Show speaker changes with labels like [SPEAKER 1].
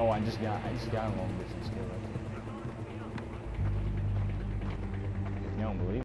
[SPEAKER 1] Oh, I just got I just got a long distance killer. You don't believe?